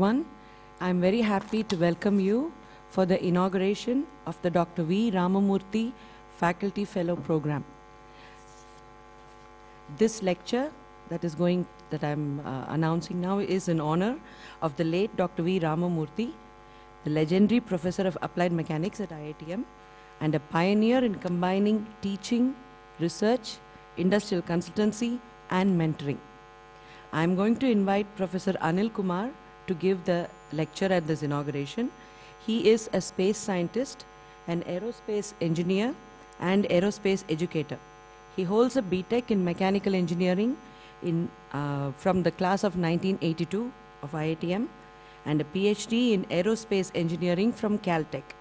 everyone. I'm very happy to welcome you for the inauguration of the Dr. V. Ramamurthi Faculty Fellow Program. This lecture that is going, that I'm uh, announcing now is in honor of the late Dr. V. Ramamurthi, the legendary professor of applied mechanics at IITM and a pioneer in combining teaching, research, industrial consultancy, and mentoring. I'm going to invite Professor Anil Kumar to give the lecture at this inauguration. He is a space scientist, an aerospace engineer, and aerospace educator. He holds a BTech in mechanical engineering in, uh, from the class of 1982 of IITM and a PhD in aerospace engineering from Caltech.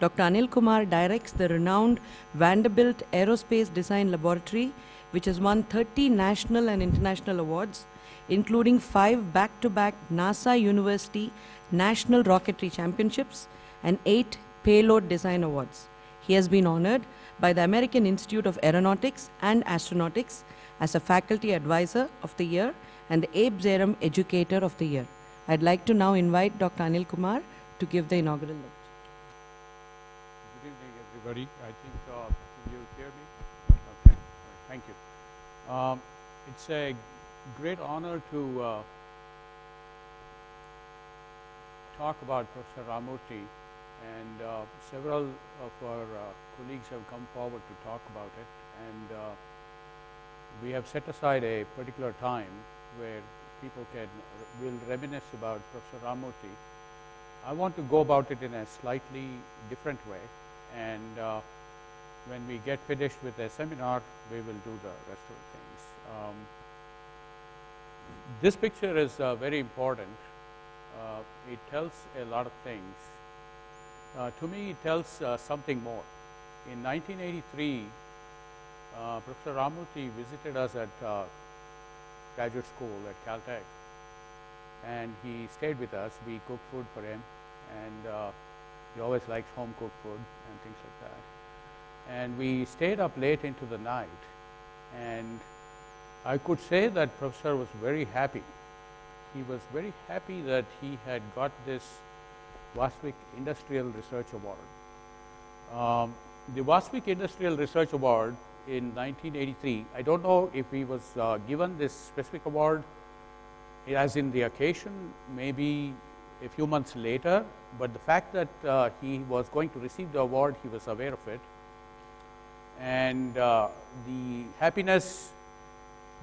Dr. Anil Kumar directs the renowned Vanderbilt Aerospace Design Laboratory, which has won 30 national and international awards, including five back to back NASA University National Rocketry Championships and eight Payload Design Awards. He has been honored by the American Institute of Aeronautics and Astronautics as a faculty advisor of the year and the Abe Zarem Educator of the Year. I'd like to now invite Dr. Anil Kumar to give the inaugural lecture. Good evening, everybody. I think, uh, you hear me? Okay, thank you. Um, it's a great honor to uh, talk about Professor Ramurthy, and uh, several of our uh, colleagues have come forward to talk about it. And uh, we have set aside a particular time where people can will reminisce about Professor Ramurthy. I want to go about it in a slightly different way, and uh, when we get finished with the seminar, we will do the rest of the things. Um, this picture is uh, very important. Uh, it tells a lot of things. Uh, to me, it tells uh, something more. In 1983, uh, Professor Ramurthy visited us at uh, graduate school at Caltech, and he stayed with us. We cooked food for him, and he always likes home cooked food and things like that. And we stayed up late into the night, and I could say that professor was very happy. He was very happy that he had got this Vasvik Industrial Research Award. Um, the Vasvik Industrial Research Award in 1983, I don't know if he was uh, given this specific award as in the occasion, maybe a few months later, but the fact that uh, he was going to receive the award, he was aware of it. And uh, the happiness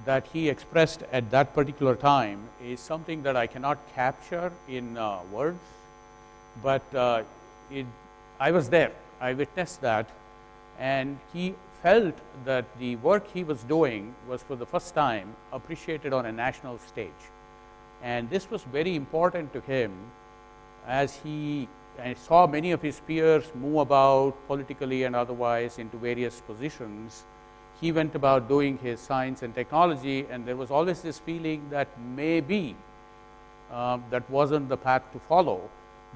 that he expressed at that particular time is something that I cannot capture in uh, words, but uh, it, I was there. I witnessed that, and he felt that the work he was doing was for the first time appreciated on a national stage. And this was very important to him as he saw many of his peers move about politically and otherwise into various positions he went about doing his science and technology, and there was always this feeling that maybe uh, that wasn't the path to follow.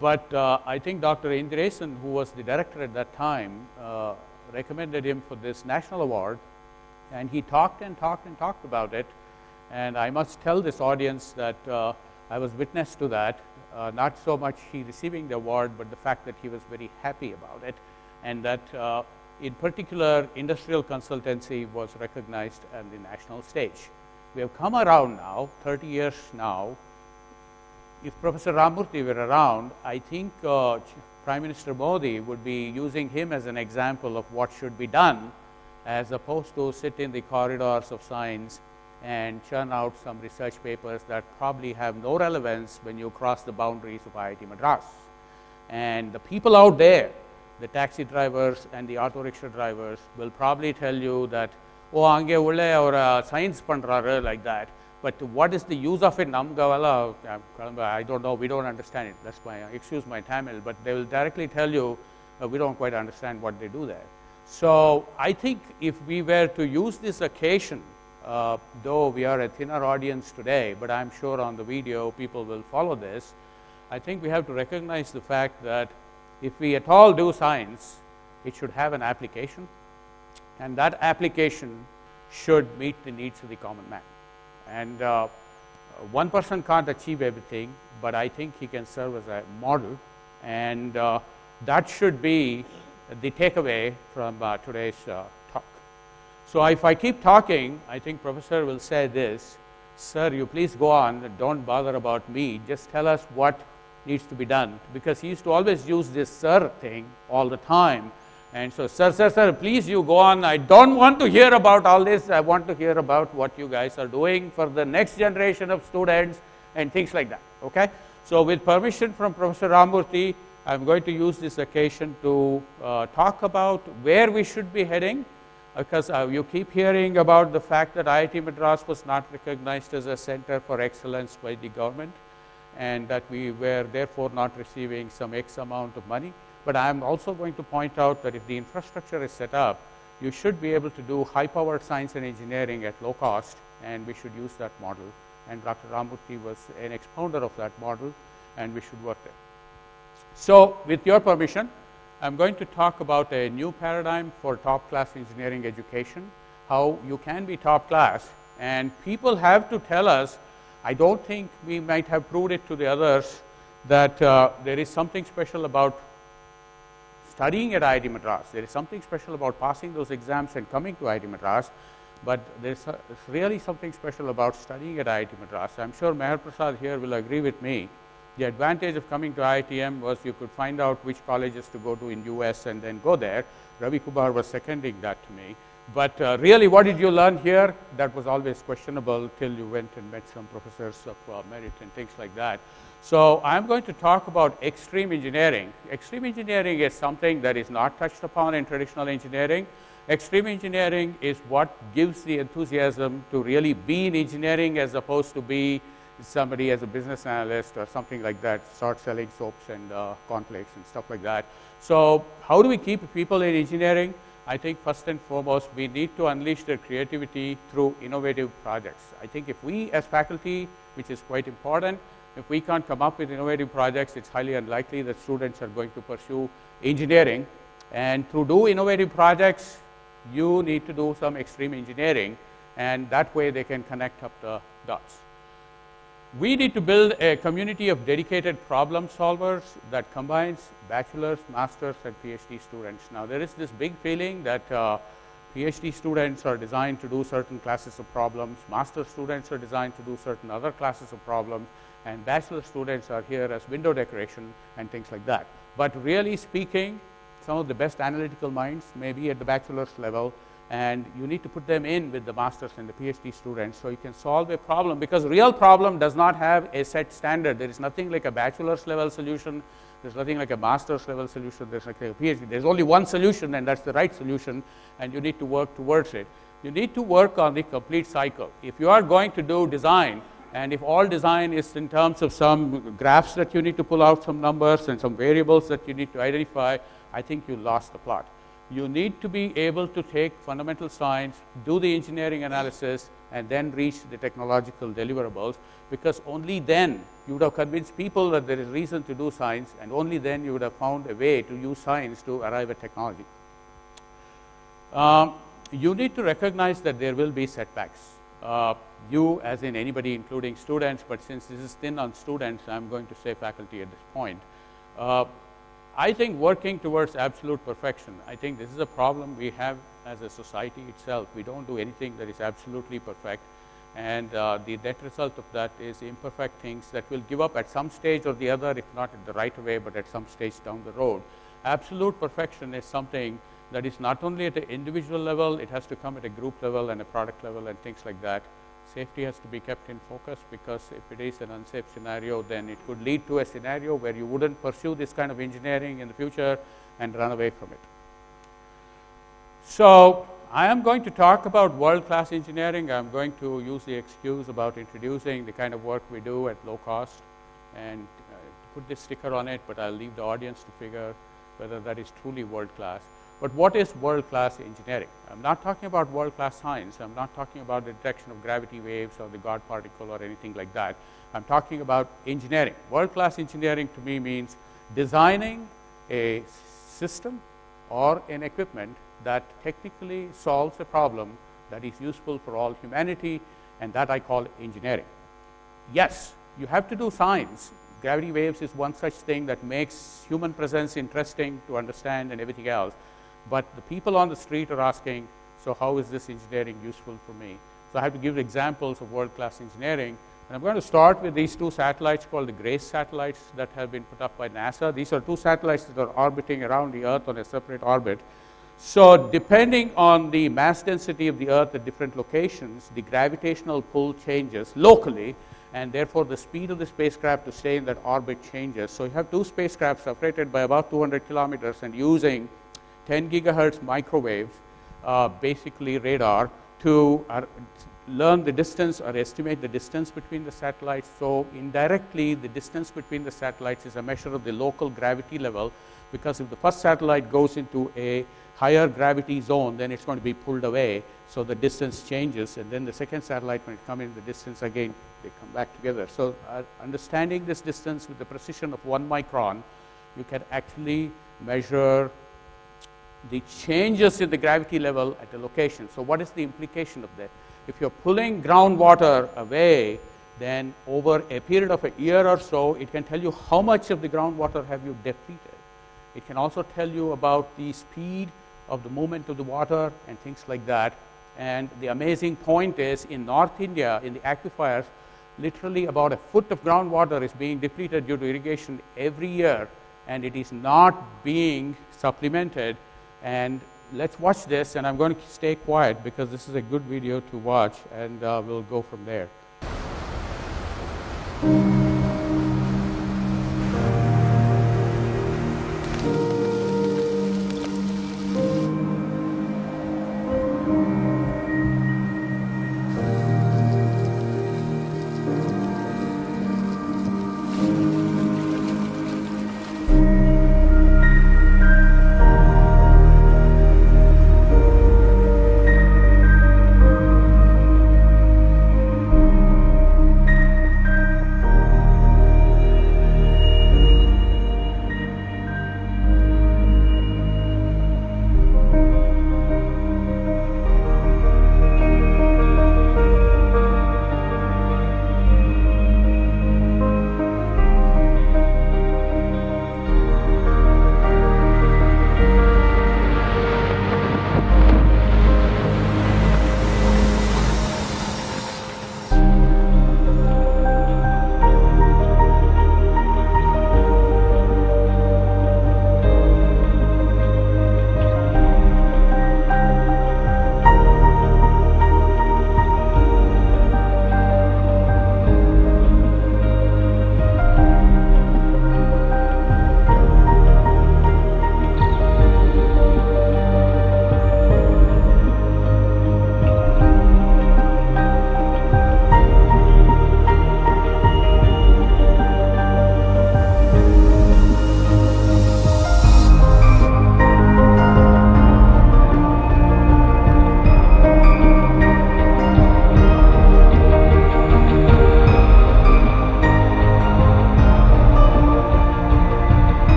But uh, I think Dr. Indiresan, who was the director at that time, uh, recommended him for this national award, and he talked and talked and talked about it. And I must tell this audience that uh, I was witness to that, uh, not so much he receiving the award, but the fact that he was very happy about it, and that uh, in particular, industrial consultancy was recognized on the national stage. We have come around now, 30 years now. If Professor Ramurthy were around, I think uh, Prime Minister Modi would be using him as an example of what should be done as opposed to sit in the corridors of science and churn out some research papers that probably have no relevance when you cross the boundaries of IIT Madras. And the people out there the taxi drivers and the auto rickshaw drivers will probably tell you that, oh, அங்கே உள்ள ஒரு science பண்றாரு like that. But what is the use of it? Namgavala, I don't know, we don't understand it. That's my, excuse my Tamil, but they will directly tell you, uh, we don't quite understand what they do there. So I think if we were to use this occasion, uh, though we are a thinner audience today, but I'm sure on the video people will follow this, I think we have to recognize the fact that if we at all do science, it should have an application, and that application should meet the needs of the common man. And uh, one person can't achieve everything, but I think he can serve as a model, and uh, that should be the takeaway from uh, today's uh, talk. So if I keep talking, I think professor will say this, sir, you please go on, don't bother about me, just tell us what needs to be done, because he used to always use this sir thing all the time, and so, sir, sir, sir, please you go on. I don't want to hear about all this. I want to hear about what you guys are doing for the next generation of students and things like that. Okay? So, with permission from Professor Ramamurthi, I'm going to use this occasion to uh, talk about where we should be heading because uh, you keep hearing about the fact that IIT Madras was not recognized as a center for excellence by the government and that we were therefore not receiving some X amount of money. But I am also going to point out that if the infrastructure is set up, you should be able to do high powered science and engineering at low cost and we should use that model. And Dr. Ramamurthi was an expounder of that model and we should work there. So with your permission, I'm going to talk about a new paradigm for top class engineering education, how you can be top class and people have to tell us, I don't think we might have proved it to the others that uh, there is something special about studying at IIT Madras. There is something special about passing those exams and coming to IIT Madras, but there's really something special about studying at IIT Madras. I'm sure Meher Prasad here will agree with me. The advantage of coming to IITM was you could find out which colleges to go to in US and then go there. Ravi Kumar was seconding that to me. But uh, really, what did you learn here? That was always questionable till you went and met some professors of uh, merit and things like that. So I'm going to talk about extreme engineering. Extreme engineering is something that is not touched upon in traditional engineering. Extreme engineering is what gives the enthusiasm to really be in engineering as opposed to be somebody as a business analyst or something like that, start selling soaps and uh, cornflakes and stuff like that. So how do we keep people in engineering? I think first and foremost, we need to unleash their creativity through innovative projects. I think if we as faculty, which is quite important, if we can't come up with innovative projects, it's highly unlikely that students are going to pursue engineering. And to do innovative projects, you need to do some extreme engineering, and that way they can connect up the dots. We need to build a community of dedicated problem solvers that combines bachelor's, master's, and PhD students. Now, there is this big feeling that uh, PhD students are designed to do certain classes of problems, master students are designed to do certain other classes of problems, and bachelor students are here as window decoration and things like that. But really speaking, some of the best analytical minds may be at the bachelor's level and you need to put them in with the masters and the PhD students so you can solve a problem because real problem does not have a set standard. There is nothing like a bachelor's level solution. There's nothing like a master's level solution. There's nothing like a PhD. There's only one solution and that's the right solution and you need to work towards it. You need to work on the complete cycle. If you are going to do design, and if all design is in terms of some graphs that you need to pull out some numbers and some variables that you need to identify, I think you lost the plot. You need to be able to take fundamental science, do the engineering analysis, and then reach the technological deliverables because only then you would have convinced people that there is reason to do science and only then you would have found a way to use science to arrive at technology. Um, you need to recognize that there will be setbacks. Uh, you as in anybody including students, but since this is thin on students, I'm going to say faculty at this point. Uh, I think working towards absolute perfection, I think this is a problem we have as a society itself. We don't do anything that is absolutely perfect. And uh, the net result of that is imperfect things that will give up at some stage or the other, if not in the right way, but at some stage down the road. Absolute perfection is something that is not only at an individual level, it has to come at a group level and a product level and things like that safety has to be kept in focus because if it is an unsafe scenario, then it could lead to a scenario where you wouldn't pursue this kind of engineering in the future and run away from it. So I am going to talk about world-class engineering. I'm going to use the excuse about introducing the kind of work we do at low cost and uh, put this sticker on it, but I'll leave the audience to figure whether that is truly world-class. But what is world-class engineering? I'm not talking about world-class science. I'm not talking about the detection of gravity waves or the God particle or anything like that. I'm talking about engineering. World-class engineering to me means designing a system or an equipment that technically solves a problem that is useful for all humanity, and that I call engineering. yes, you have to do science. Gravity waves is one such thing that makes human presence interesting to understand and everything else. But the people on the street are asking, so how is this engineering useful for me? So I have to give examples of world-class engineering. And I'm going to start with these two satellites called the GRACE satellites that have been put up by NASA. These are two satellites that are orbiting around the Earth on a separate orbit. So depending on the mass density of the Earth at different locations, the gravitational pull changes locally, and therefore the speed of the spacecraft to stay in that orbit changes. So you have two spacecraft separated by about 200 kilometers and using 10 gigahertz microwaves, uh, basically radar, to uh, learn the distance or estimate the distance between the satellites. So indirectly, the distance between the satellites is a measure of the local gravity level because if the first satellite goes into a higher gravity zone, then it's going to be pulled away. So the distance changes. And then the second satellite, when it comes in, the distance again, they come back together. So uh, understanding this distance with the precision of one micron, you can actually measure the changes in the gravity level at a location. So what is the implication of that? If you're pulling groundwater away, then over a period of a year or so, it can tell you how much of the groundwater have you depleted. It can also tell you about the speed of the movement of the water and things like that. And the amazing point is in North India, in the aquifers, literally about a foot of groundwater is being depleted due to irrigation every year, and it is not being supplemented. And let's watch this, and I'm going to stay quiet because this is a good video to watch, and uh, we'll go from there.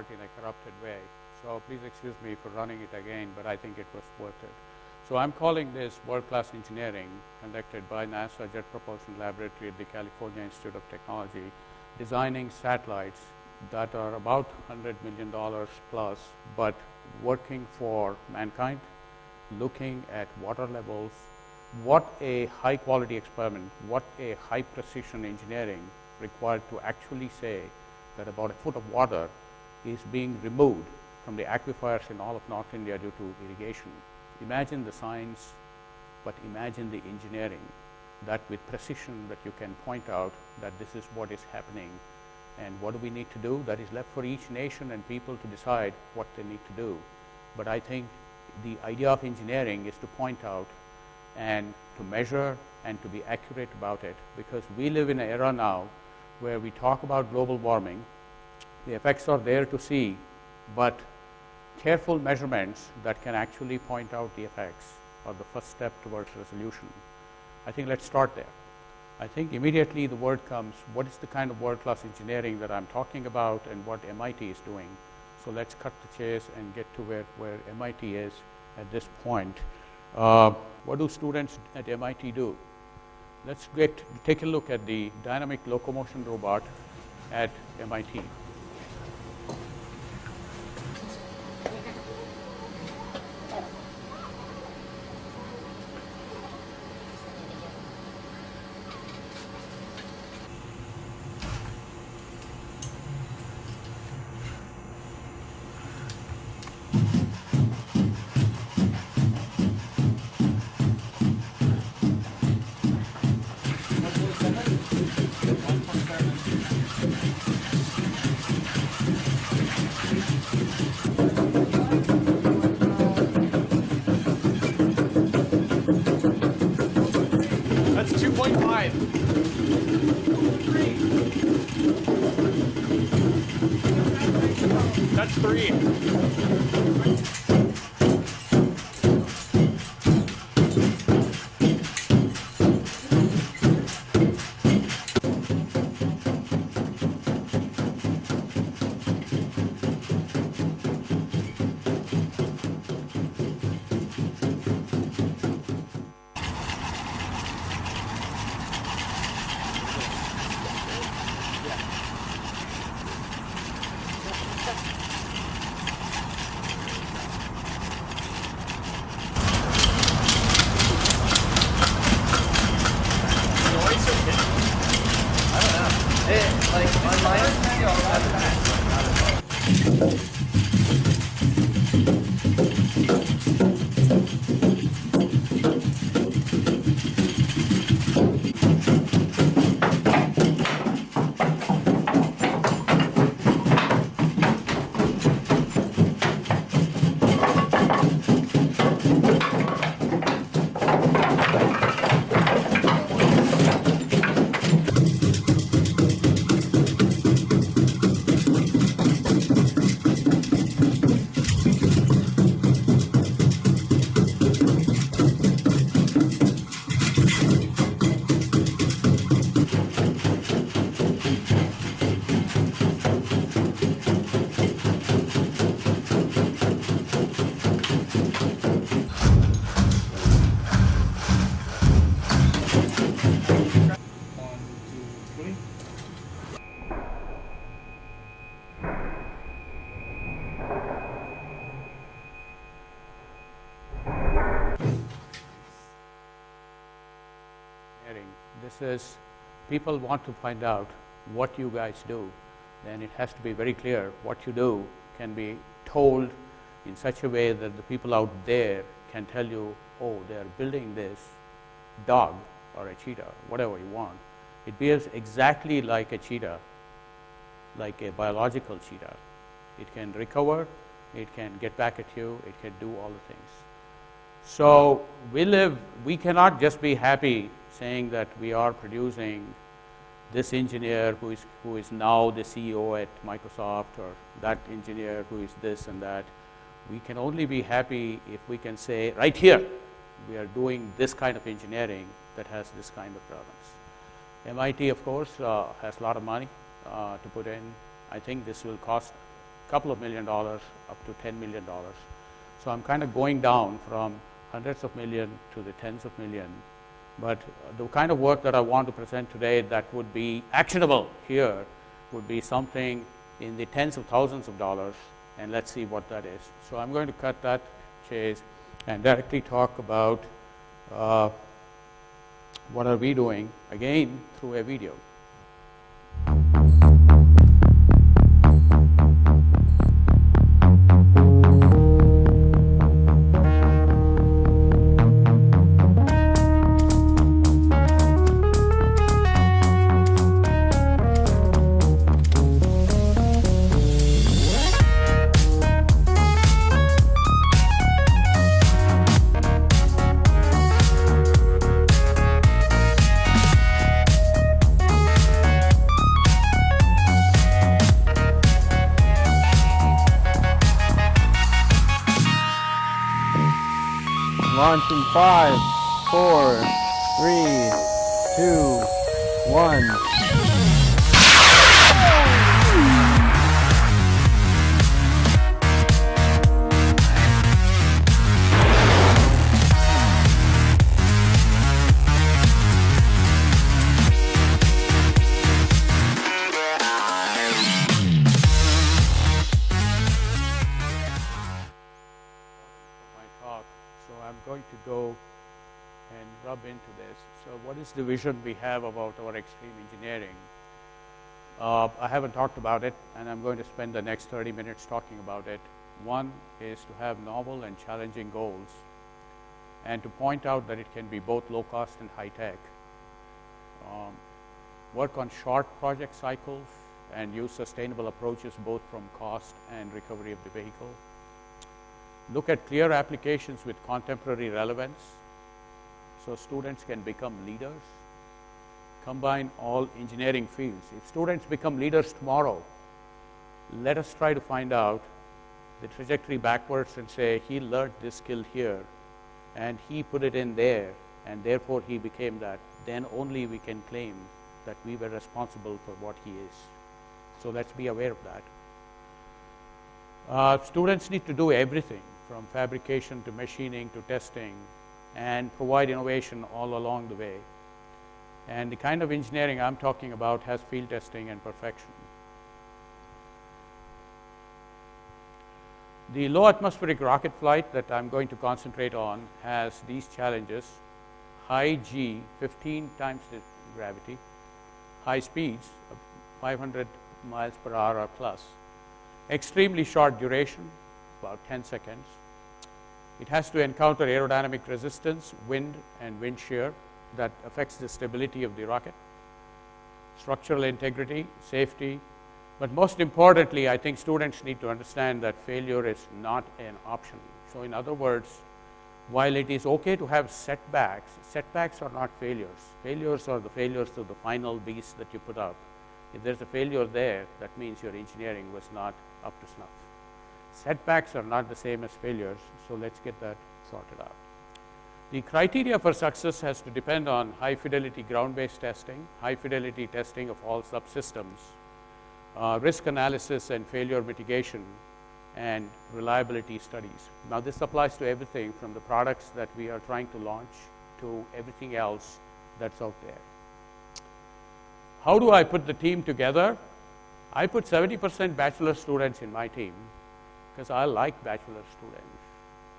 In a corrupted way. So please excuse me for running it again, but I think it was worth it. So I'm calling this world-class engineering conducted by NASA Jet Propulsion Laboratory at the California Institute of Technology, designing satellites that are about $100 million plus, but working for mankind, looking at water levels, what a high quality experiment, what a high precision engineering required to actually say that about a foot of water is being removed from the aquifers in all of North India due to irrigation. Imagine the science, but imagine the engineering that with precision that you can point out that this is what is happening and what do we need to do that is left for each nation and people to decide what they need to do. But I think the idea of engineering is to point out and to measure and to be accurate about it because we live in an era now where we talk about global warming. The effects are there to see, but careful measurements that can actually point out the effects are the first step towards resolution. I think let's start there. I think immediately the word comes, what is the kind of world-class engineering that I'm talking about and what MIT is doing. So let's cut the chase and get to where, where MIT is at this point. Uh, what do students at MIT do? Let's get, take a look at the dynamic locomotion robot at MIT. People want to find out what you guys do, then it has to be very clear what you do can be told in such a way that the people out there can tell you, oh, they are building this dog or a cheetah, whatever you want. It behaves exactly like a cheetah, like a biological cheetah. It can recover, it can get back at you, it can do all the things. So we live, we cannot just be happy saying that we are producing this engineer who is, who is now the CEO at Microsoft or that engineer who is this and that. We can only be happy if we can say, right here, we are doing this kind of engineering that has this kind of problems. MIT, of course, uh, has a lot of money uh, to put in. I think this will cost a couple of million dollars up to $10 million. So I'm kind of going down from hundreds of million to the tens of million. But the kind of work that I want to present today that would be actionable here would be something in the tens of thousands of dollars, and let's see what that is. So I'm going to cut that chase and directly talk about uh, what are we doing, again, through a video. Launch five, vision we have about our extreme engineering? Uh, I haven't talked about it, and I'm going to spend the next 30 minutes talking about it. One is to have novel and challenging goals, and to point out that it can be both low cost and high tech. Um, work on short project cycles and use sustainable approaches both from cost and recovery of the vehicle look at clear applications with contemporary relevance so students can become leaders. Combine all engineering fields. If students become leaders tomorrow, let us try to find out the trajectory backwards and say he learned this skill here and he put it in there and therefore he became that. Then only we can claim that we were responsible for what he is. So let's be aware of that. Uh, students need to do everything from fabrication to machining to testing and provide innovation all along the way. And the kind of engineering I'm talking about has field testing and perfection. The low atmospheric rocket flight that I'm going to concentrate on has these challenges high G, 15 times the gravity, high speeds, 500 miles per hour or plus, extremely short duration, about 10 seconds. It has to encounter aerodynamic resistance, wind and wind shear that affects the stability of the rocket, structural integrity, safety, but most importantly, I think students need to understand that failure is not an option. So in other words, while it is okay to have setbacks, setbacks are not failures. Failures are the failures of the final beast that you put up. If there's a failure there, that means your engineering was not up to snuff. Setbacks are not the same as failures, so let's get that sorted out. The criteria for success has to depend on high fidelity ground-based testing, high fidelity testing of all subsystems, uh, risk analysis and failure mitigation, and reliability studies. Now this applies to everything from the products that we are trying to launch to everything else that's out there. How do I put the team together? I put 70% bachelor students in my team because I like bachelor students.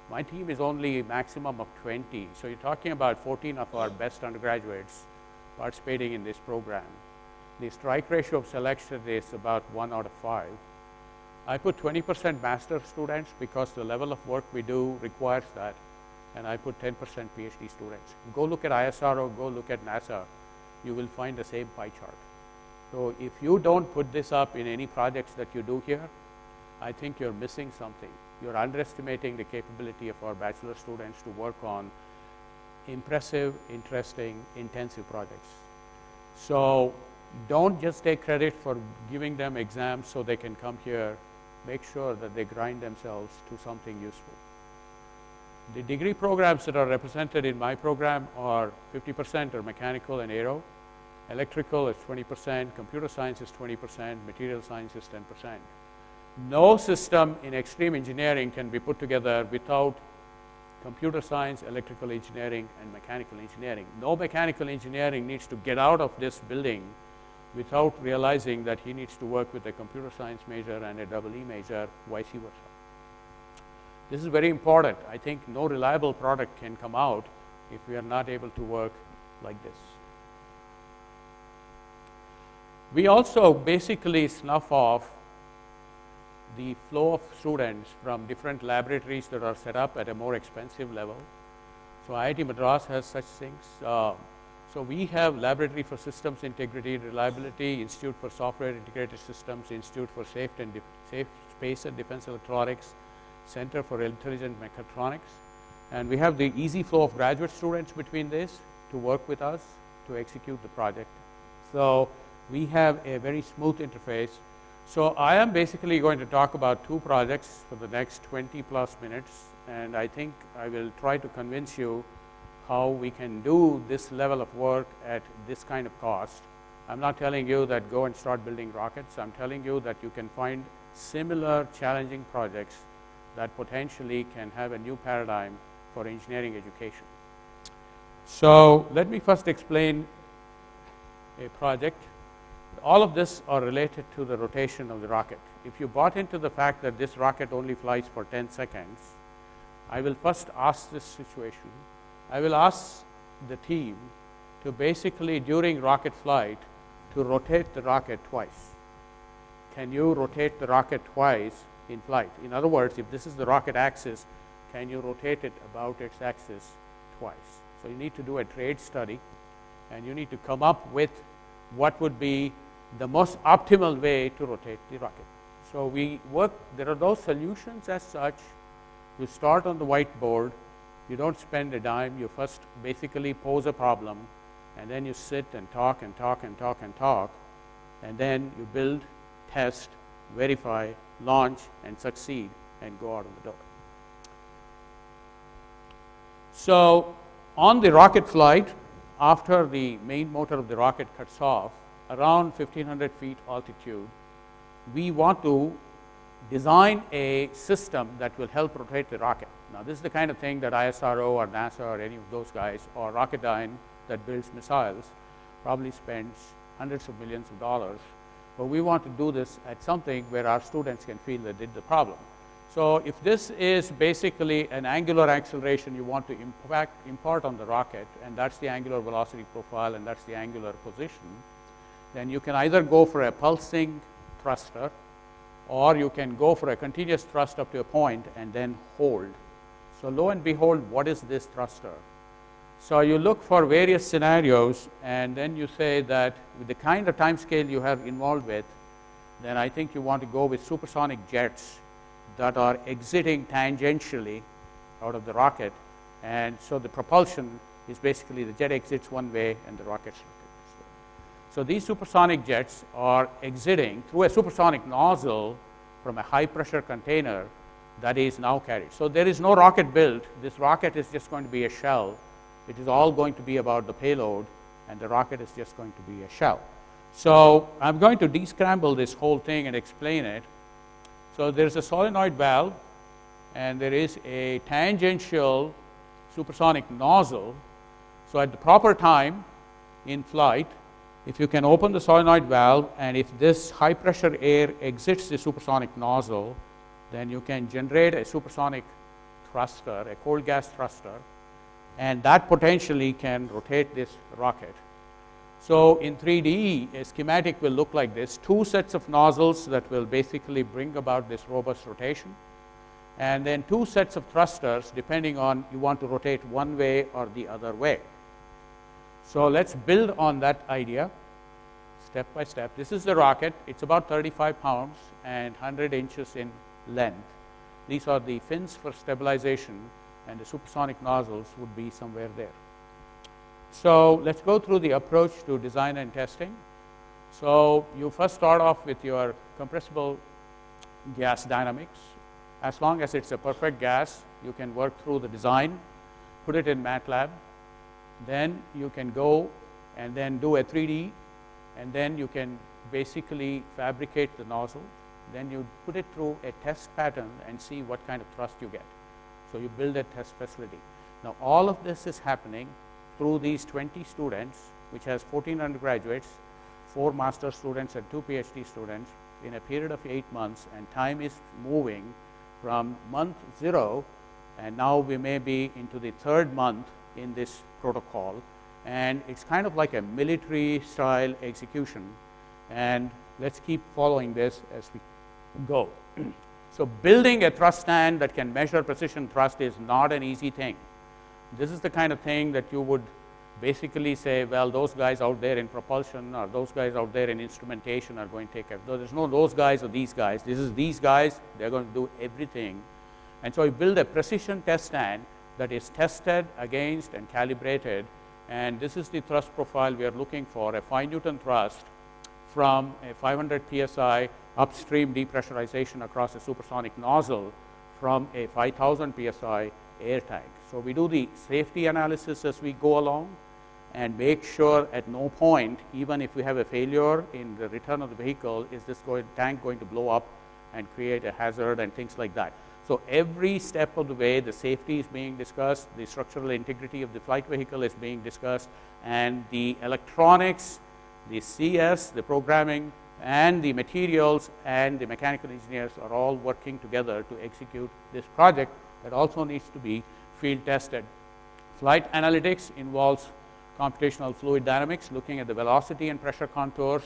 My team is only maximum of 20, so you're talking about 14 of our best undergraduates participating in this program. The strike ratio of selection is about one out of five. I put 20% master students because the level of work we do requires that, and I put 10% PhD students. Go look at ISRO, go look at NASA, you will find the same pie chart. So if you don't put this up in any projects that you do here, I think you're missing something. You're underestimating the capability of our bachelor students to work on impressive, interesting, intensive projects. So don't just take credit for giving them exams so they can come here. Make sure that they grind themselves to something useful. The degree programs that are represented in my program are 50% are mechanical and aero, electrical is 20%, computer science is 20%, material science is 10%. No system in extreme engineering can be put together without computer science, electrical engineering, and mechanical engineering. No mechanical engineering needs to get out of this building without realizing that he needs to work with a computer science major and a double E major, vice versa. This is very important. I think no reliable product can come out if we are not able to work like this. We also basically snuff off the flow of students from different laboratories that are set up at a more expensive level. So IIT Madras has such things. Uh, so we have Laboratory for Systems Integrity Reliability, Institute for Software Integrated Systems, Institute for Safe, and Def Safe Space and Defense Electronics, Center for Intelligent Mechatronics. And we have the easy flow of graduate students between this to work with us to execute the project. So we have a very smooth interface. So I am basically going to talk about two projects for the next 20 plus minutes. and I think I will try to convince you how we can do this level of work at this kind of cost. I'm not telling you that go and start building rockets. I'm telling you that you can find similar challenging projects that potentially can have a new paradigm for engineering education. So let me first explain a project. All of this are related to the rotation of the rocket. If you bought into the fact that this rocket only flies for 10 seconds, I will first ask this situation. I will ask the team to basically, during rocket flight, to rotate the rocket twice. Can you rotate the rocket twice in flight? In other words, if this is the rocket axis, can you rotate it about its axis twice? So you need to do a trade study and you need to come up with what would be the most optimal way to rotate the rocket. So we work, there are those solutions as such. You start on the whiteboard, you don't spend a dime, you first basically pose a problem, and then you sit and talk and talk and talk and talk, and then you build, test, verify, launch, and succeed, and go out of the door. So on the rocket flight, after the main motor of the rocket cuts off, around 1500 feet altitude, we want to design a system that will help rotate the rocket. Now, this is the kind of thing that ISRO or NASA or any of those guys or Rocketdyne that builds missiles probably spends hundreds of millions of dollars. But we want to do this at something where our students can feel they did the problem. So if this is basically an angular acceleration you want to impact, impart on the rocket, and that's the angular velocity profile and that's the angular position, then you can either go for a pulsing thruster or you can go for a continuous thrust up to a point and then hold. So lo and behold, what is this thruster? So you look for various scenarios and then you say that with the kind of time scale you have involved with, then I think you want to go with supersonic jets that are exiting tangentially out of the rocket. And so the propulsion is basically the jet exits one way and the rocket's so these supersonic jets are exiting through a supersonic nozzle from a high pressure container that is now carried. So there is no rocket built. This rocket is just going to be a shell. It is all going to be about the payload and the rocket is just going to be a shell. So I'm going to descramble this whole thing and explain it so there's a solenoid valve and there is a tangential supersonic nozzle. So at the proper time in flight, if you can open the solenoid valve and if this high pressure air exits the supersonic nozzle, then you can generate a supersonic thruster, a cold gas thruster, and that potentially can rotate this rocket. So in 3D, a schematic will look like this, two sets of nozzles that will basically bring about this robust rotation, and then two sets of thrusters depending on you want to rotate one way or the other way. So let's build on that idea step by step. This is the rocket. It's about 35 pounds and 100 inches in length. These are the fins for stabilization, and the supersonic nozzles would be somewhere there. So let's go through the approach to design and testing. So you first start off with your compressible gas dynamics. As long as it's a perfect gas, you can work through the design, put it in MATLAB. Then you can go and then do a 3D, and then you can basically fabricate the nozzle. Then you put it through a test pattern and see what kind of thrust you get. So you build a test facility. Now all of this is happening through these 20 students, which has 14 undergraduates, four master students and two PhD students in a period of eight months and time is moving from month zero and now we may be into the third month in this protocol and it's kind of like a military style execution and let's keep following this as we go. so building a thrust stand that can measure precision thrust is not an easy thing. This is the kind of thing that you would basically say, well, those guys out there in propulsion or those guys out there in instrumentation are going to take care. Though there's no those guys or these guys. This is these guys. They're going to do everything. And so you build a precision test stand that is tested against and calibrated. And this is the thrust profile we are looking for, a 5 Newton thrust from a 500 psi upstream depressurization across a supersonic nozzle from a 5000 psi air tank. So we do the safety analysis as we go along and make sure at no point, even if we have a failure in the return of the vehicle, is this going, tank going to blow up and create a hazard and things like that. So every step of the way, the safety is being discussed, the structural integrity of the flight vehicle is being discussed, and the electronics, the CS, the programming, and the materials and the mechanical engineers are all working together to execute this project that also needs to be field tested. Flight analytics involves computational fluid dynamics, looking at the velocity and pressure contours,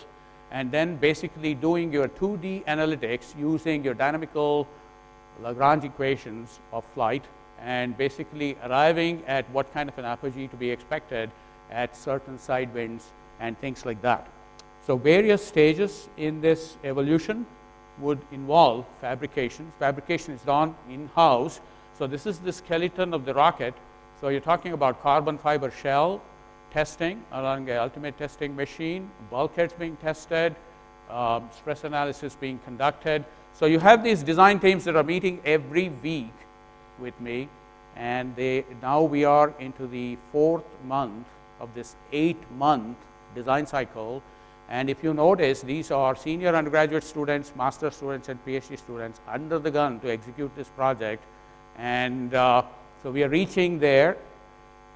and then basically doing your 2D analytics using your dynamical Lagrange equations of flight and basically arriving at what kind of an apogee to be expected at certain side winds and things like that. So various stages in this evolution would involve fabrication. Fabrication is done in-house. So this is the skeleton of the rocket. So you're talking about carbon fiber shell testing along an ultimate testing machine, bulkheads being tested, um, stress analysis being conducted. So you have these design teams that are meeting every week with me, and they now we are into the fourth month of this eight-month design cycle. And if you notice, these are senior undergraduate students, master students, and PhD students under the gun to execute this project. And uh, so we are reaching there,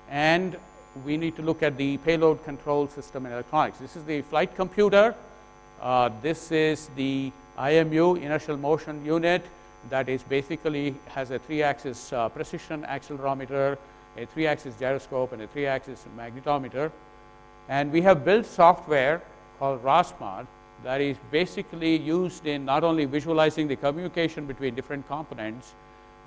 and we need to look at the payload control system and electronics. This is the flight computer. Uh, this is the IMU, inertial motion unit, that is basically has a three-axis uh, precision accelerometer, a three-axis gyroscope, and a three-axis magnetometer. And we have built software called ROSMOD that is basically used in not only visualizing the communication between different components,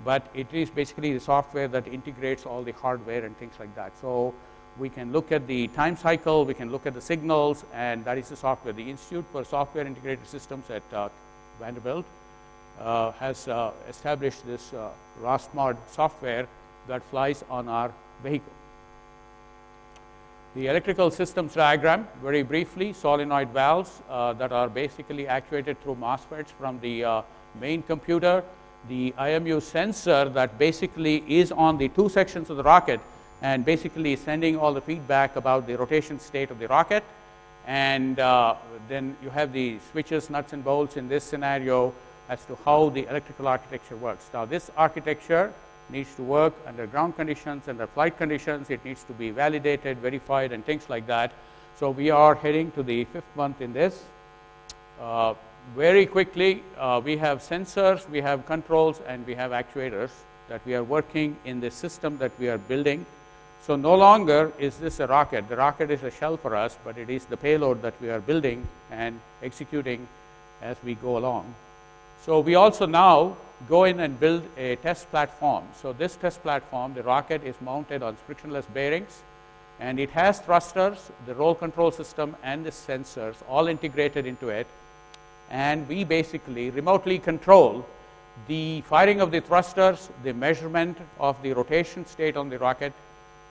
but it is basically the software that integrates all the hardware and things like that. So we can look at the time cycle, we can look at the signals, and that is the software. The Institute for Software Integrated Systems at uh, Vanderbilt uh, has uh, established this uh, ROSMOD software that flies on our vehicle. The electrical systems diagram, very briefly, solenoid valves uh, that are basically actuated through MOSFETs from the uh, main computer. The IMU sensor that basically is on the two sections of the rocket and basically sending all the feedback about the rotation state of the rocket. And uh, then you have the switches, nuts and bolts in this scenario as to how the electrical architecture works. Now this architecture needs to work under ground conditions, under flight conditions. It needs to be validated, verified, and things like that. So we are heading to the fifth month in this. Uh, very quickly, uh, we have sensors, we have controls, and we have actuators that we are working in the system that we are building. So no longer is this a rocket. The rocket is a shell for us, but it is the payload that we are building and executing as we go along. So we also now go in and build a test platform. So this test platform, the rocket is mounted on frictionless bearings, and it has thrusters, the roll control system, and the sensors all integrated into it. And we basically remotely control the firing of the thrusters, the measurement of the rotation state on the rocket,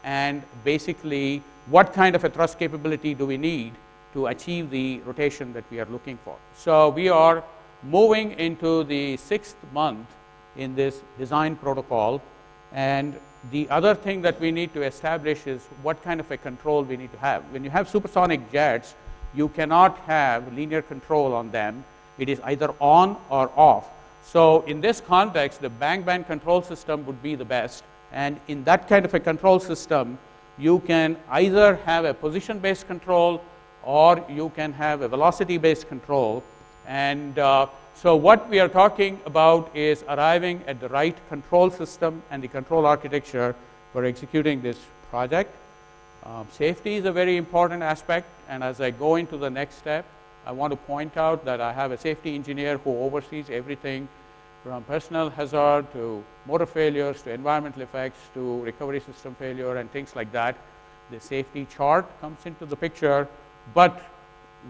and basically what kind of a thrust capability do we need to achieve the rotation that we are looking for. So we are moving into the sixth month in this design protocol and the other thing that we need to establish is what kind of a control we need to have. When you have supersonic jets, you cannot have linear control on them. It is either on or off. So in this context, the bang band control system would be the best and in that kind of a control system, you can either have a position based control or you can have a velocity based control. And uh, so, what we are talking about is arriving at the right control system and the control architecture for executing this project. Um, safety is a very important aspect, and as I go into the next step, I want to point out that I have a safety engineer who oversees everything from personal hazard to motor failures to environmental effects to recovery system failure and things like that. The safety chart comes into the picture, but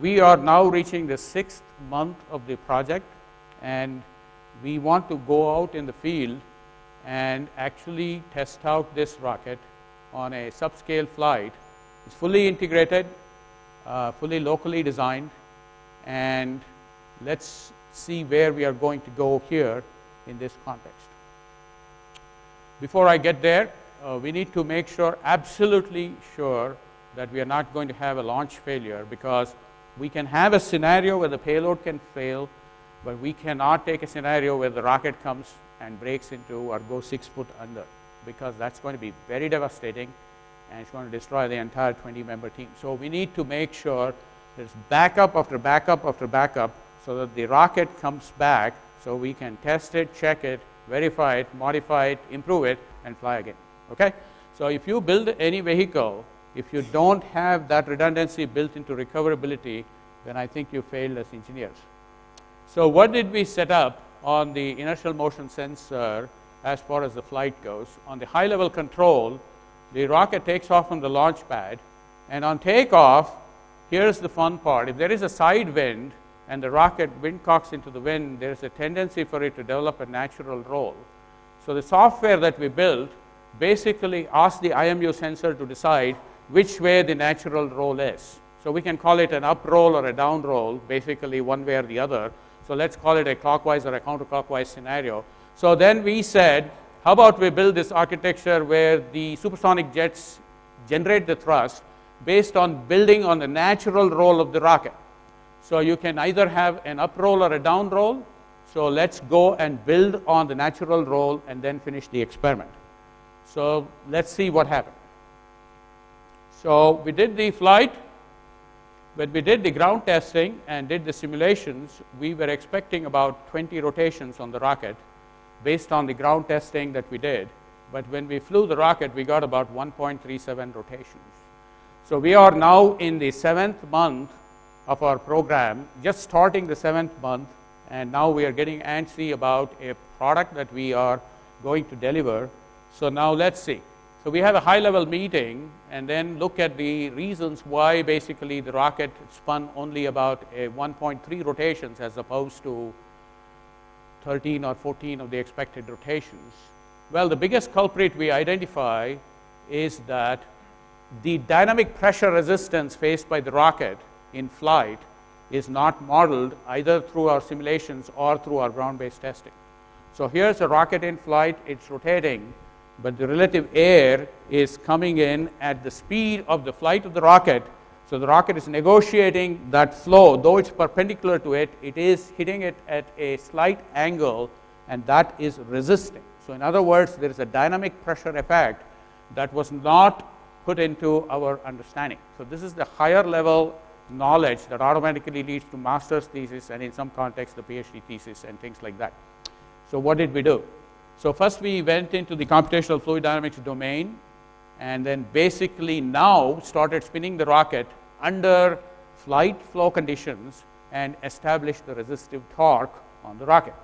we are now reaching the sixth month of the project and we want to go out in the field and actually test out this rocket on a subscale flight. It's fully integrated, uh, fully locally designed, and let's see where we are going to go here in this context. before I get there, uh, we need to make sure, absolutely sure, that we are not going to have a launch failure because we can have a scenario where the payload can fail, but we cannot take a scenario where the rocket comes and breaks into or goes six foot under because that's going to be very devastating and it's going to destroy the entire 20 member team. So we need to make sure there's backup after backup after backup so that the rocket comes back so we can test it, check it, verify it, modify it, improve it, and fly again. Okay? So if you build any vehicle, if you don't have that redundancy built into recoverability, then I think you failed as engineers. So what did we set up on the inertial motion sensor as far as the flight goes? On the high level control, the rocket takes off from the launch pad, and on takeoff, here's the fun part. If there is a side wind and the rocket wind windcocks into the wind, there's a tendency for it to develop a natural roll. So the software that we built basically asks the IMU sensor to decide which way the natural roll is. So we can call it an up roll or a down roll, basically one way or the other. So let's call it a clockwise or a counterclockwise scenario. So then we said, how about we build this architecture where the supersonic jets generate the thrust based on building on the natural roll of the rocket. So you can either have an up roll or a down roll. So let's go and build on the natural roll and then finish the experiment. So let's see what happened. So we did the flight. When we did the ground testing and did the simulations, we were expecting about 20 rotations on the rocket based on the ground testing that we did. But when we flew the rocket, we got about 1.37 rotations. So we are now in the seventh month of our program, just starting the seventh month, and now we are getting antsy about a product that we are going to deliver. So now let's see. So we have a high level meeting and then look at the reasons why basically the rocket spun only about a 1.3 rotations as opposed to 13 or 14 of the expected rotations. Well, the biggest culprit we identify is that the dynamic pressure resistance faced by the rocket in flight is not modeled either through our simulations or through our ground-based testing. So here's a rocket in flight, it's rotating, but the relative air is coming in at the speed of the flight of the rocket. So the rocket is negotiating that flow, though it's perpendicular to it, it is hitting it at a slight angle, and that is resisting. So in other words, there is a dynamic pressure effect that was not put into our understanding. So this is the higher level knowledge that automatically leads to master's thesis and in some context the PhD thesis and things like that. So what did we do? So first we went into the computational fluid dynamics domain and then basically now started spinning the rocket under flight flow conditions and established the resistive torque on the rocket.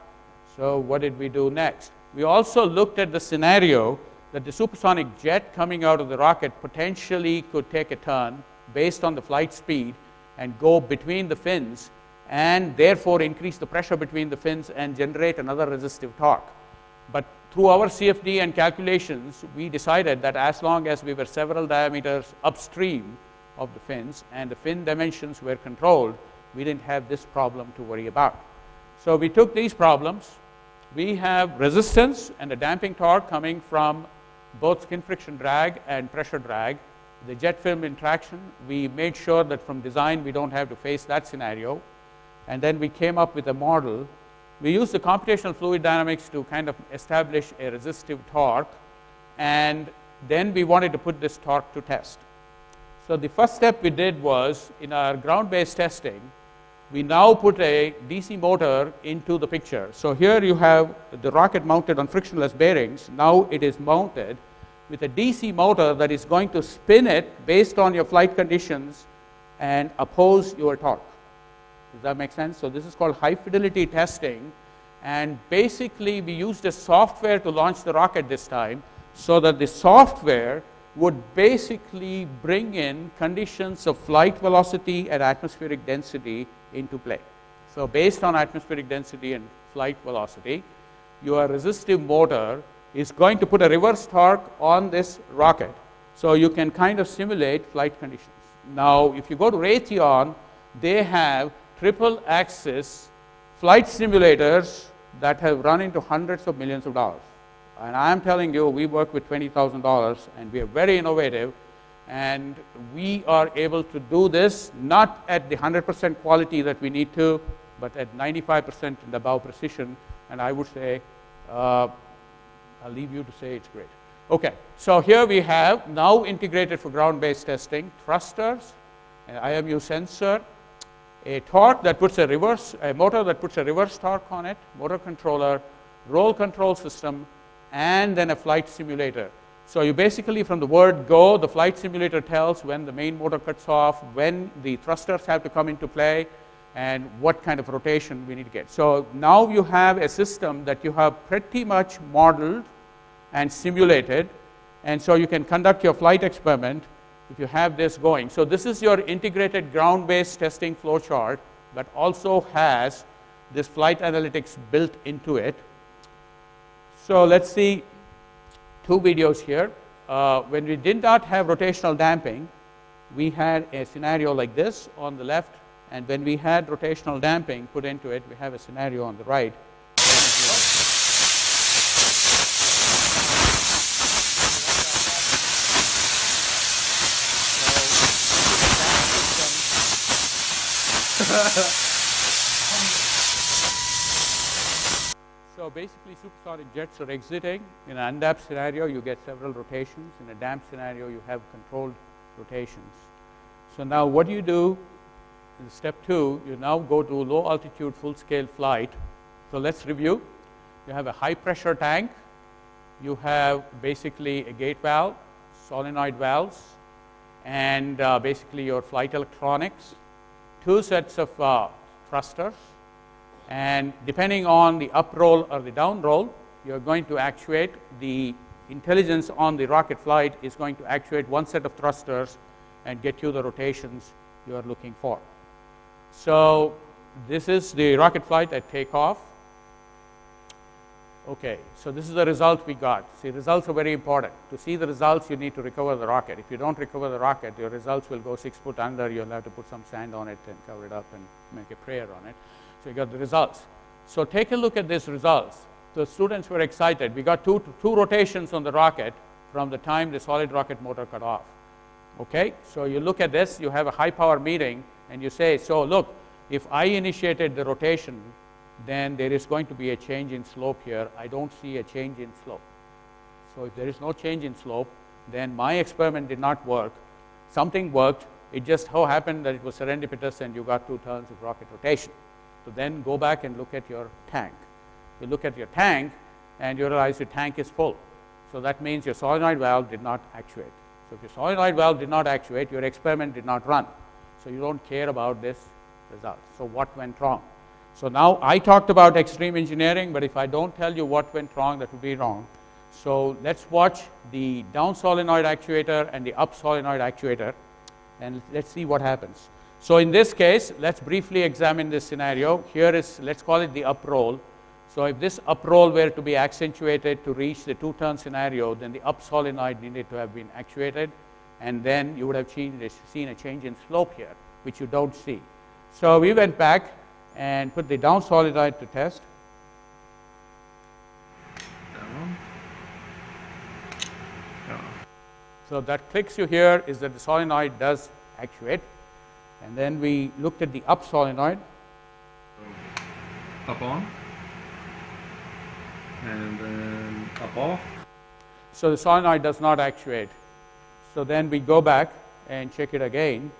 So what did we do next? We also looked at the scenario that the supersonic jet coming out of the rocket potentially could take a turn based on the flight speed and go between the fins and therefore increase the pressure between the fins and generate another resistive torque. But through our CFD and calculations, we decided that as long as we were several diameters upstream of the fins and the fin dimensions were controlled, we didn't have this problem to worry about. So we took these problems. We have resistance and a damping torque coming from both skin friction drag and pressure drag. The jet fin interaction, we made sure that from design we don't have to face that scenario. And then we came up with a model we used the computational fluid dynamics to kind of establish a resistive torque and then we wanted to put this torque to test. So the first step we did was in our ground-based testing, we now put a DC motor into the picture. So here you have the rocket mounted on frictionless bearings. Now it is mounted with a DC motor that is going to spin it based on your flight conditions and oppose your torque. Does that make sense? So this is called high fidelity testing. And basically, we used a software to launch the rocket this time so that the software would basically bring in conditions of flight velocity and atmospheric density into play. So based on atmospheric density and flight velocity, your resistive motor is going to put a reverse torque on this rocket. So you can kind of simulate flight conditions. Now, if you go to Raytheon, they have triple axis flight simulators that have run into hundreds of millions of dollars. And I'm telling you, we work with $20,000 and we are very innovative and we are able to do this not at the 100% quality that we need to, but at 95% and above precision. And I would say, uh, I'll leave you to say it's great. Okay, so here we have now integrated for ground-based testing thrusters, an IMU sensor, a torque that puts a reverse, a motor that puts a reverse torque on it, motor controller, roll control system, and then a flight simulator. So you basically, from the word go, the flight simulator tells when the main motor cuts off, when the thrusters have to come into play, and what kind of rotation we need to get. So now you have a system that you have pretty much modeled and simulated, and so you can conduct your flight experiment if you have this going. So this is your integrated ground-based testing flow chart, but also has this flight analytics built into it. So let's see two videos here. Uh, when we did not have rotational damping, we had a scenario like this on the left, and when we had rotational damping put into it, we have a scenario on the right. So basically, supersonic jets are exiting. In an undamped scenario, you get several rotations. In a damped scenario, you have controlled rotations. So now what do you do in step two? You now go to low altitude full scale flight. So let's review. You have a high pressure tank. You have basically a gate valve, solenoid valves, and uh, basically your flight electronics, two sets of uh, thrusters, and depending on the up roll or the down roll, you're going to actuate the intelligence on the rocket flight is going to actuate one set of thrusters and get you the rotations you are looking for. So this is the rocket flight at takeoff. Okay, so this is the result we got. See, results are very important. To see the results, you need to recover the rocket. If you don't recover the rocket, your results will go six foot under. You'll have to put some sand on it and cover it up and make a prayer on it. So you got the results. So take a look at these results. The students were excited. We got two, two rotations on the rocket from the time the solid rocket motor cut off. Okay, so you look at this, you have a high power meeting, and you say, so look, if I initiated the rotation, then there is going to be a change in slope here. I don't see a change in slope. So if there is no change in slope, then my experiment did not work. Something worked. It just so happened that it was serendipitous and you got two turns of rocket rotation. So then go back and look at your tank. You look at your tank and you realize your tank is full. So that means your solenoid valve did not actuate. So if your solenoid valve did not actuate, your experiment did not run. So you don't care about this result. So what went wrong? So now I talked about extreme engineering, but if I don't tell you what went wrong, that would be wrong. So let's watch the down solenoid actuator and the up solenoid actuator, and let's see what happens. So in this case, let's briefly examine this scenario. Here is, let's call it the up roll. So if this up roll were to be accentuated to reach the two-turn scenario, then the up solenoid needed to have been actuated, and then you would have seen a change in slope here, which you don't see. So we went back and put the down solenoid to test. Down. Down. So that clicks you here is that the solenoid does actuate. And then we looked at the up solenoid. Up on. And then up off. So the solenoid does not actuate. So then we go back and check it again.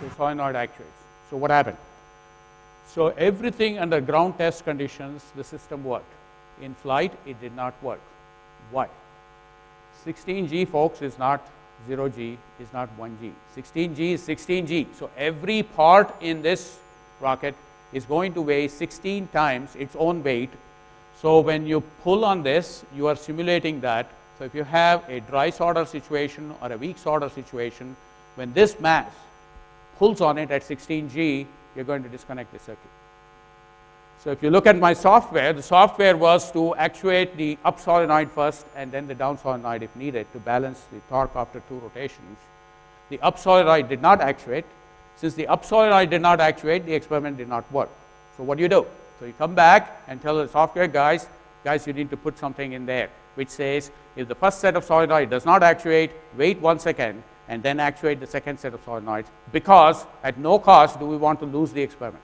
So solenoid actuates. So what happened? So everything under ground test conditions, the system worked. In flight, it did not work. Why? 16G, folks, is not 0G, is not 1G. 16G is 16G. So every part in this rocket is going to weigh 16 times its own weight. So when you pull on this, you are simulating that. So if you have a dry solder situation or a weak solder situation, when this mass pulls on it at 16G, you're going to disconnect the circuit. So if you look at my software, the software was to actuate the up solenoid first and then the down solenoid if needed to balance the torque after two rotations. The up solenoid did not actuate Since the up solenoid did not actuate, the experiment did not work. So what do you do? So you come back and tell the software guys, guys, you need to put something in there which says if the first set of solenoid does not actuate, wait one second and then actuate the second set of solenoids because at no cost do we want to lose the experiment.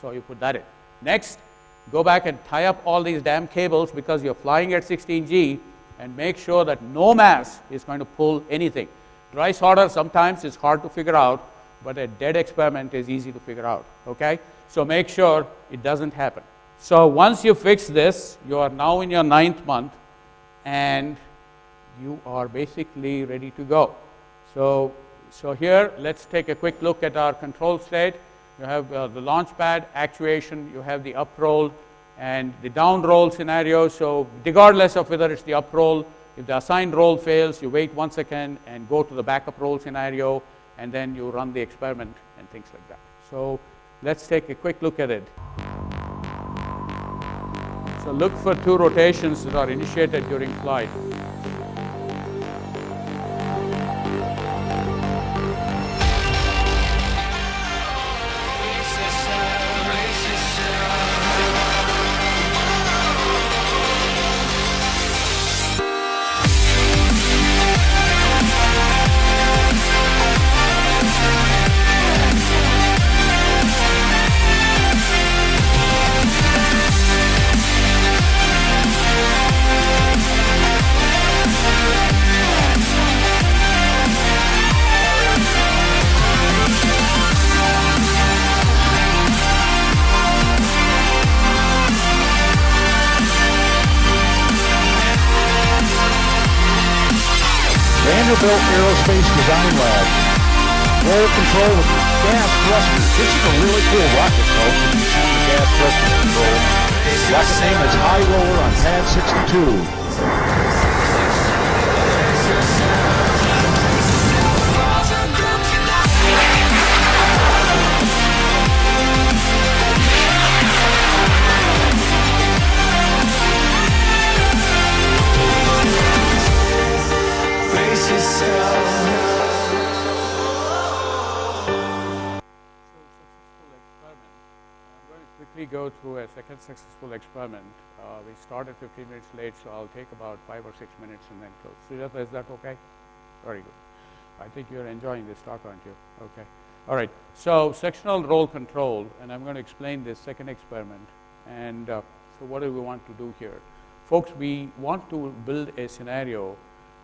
So you put that in. Next, go back and tie up all these damn cables because you're flying at 16G and make sure that no mass is going to pull anything. Dry solder sometimes is hard to figure out, but a dead experiment is easy to figure out, okay? So make sure it doesn't happen. So once you fix this, you are now in your ninth month and you are basically ready to go. So, so here, let's take a quick look at our control state. You have uh, the launch pad actuation, you have the up roll and the down roll scenario. So regardless of whether it's the up roll, if the assigned roll fails, you wait one second and go to the backup roll scenario, and then you run the experiment and things like that. So let's take a quick look at it. So look for two rotations that are initiated during flight. Control with gas. This is a really cool rocket, folks. You see the gas thruster control. Rocket name is High Roller on pad 62. Successful experiment. Uh, we started 15 minutes late, so I'll take about five or six minutes and then close. Sujata, is that okay? Very good. I think you're enjoying this talk, aren't you? Okay. All right. So sectional roll control, and I'm going to explain this second experiment. And uh, so what do we want to do here? Folks, we want to build a scenario